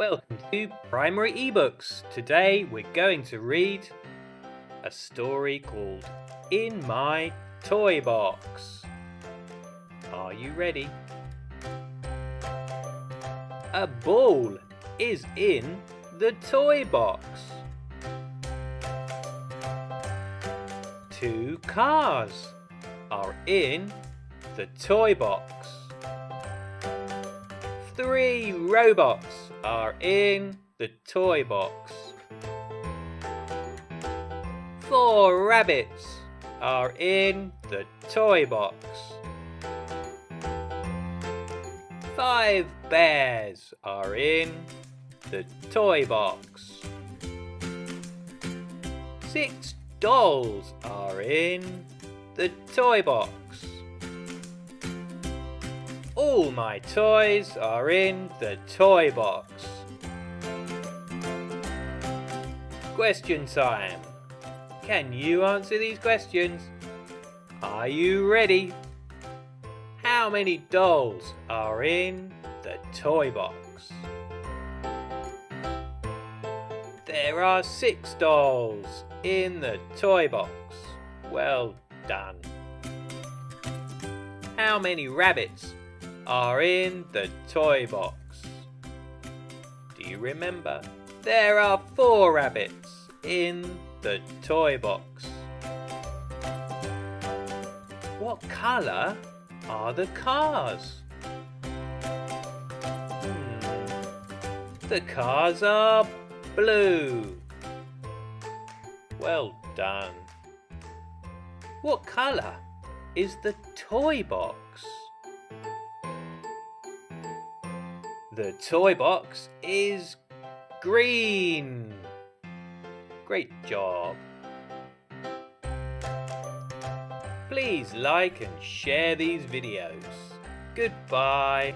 Welcome to Primary eBooks. Today we're going to read a story called In My Toy Box. Are you ready? A ball is in the toy box. Two cars are in the toy box. Three robots are in the toy box. Four rabbits are in the toy box. Five bears are in the toy box. Six dolls are in the toy box. All my toys are in the toy box. Question time. Can you answer these questions? Are you ready? How many dolls are in the toy box? There are six dolls in the toy box. Well done. How many rabbits are in the toy box. Do you remember? There are four rabbits in the toy box. What colour are the cars? Hmm. The cars are blue. Well done. What colour is the toy box? The toy box is green. Great job. Please like and share these videos. Goodbye.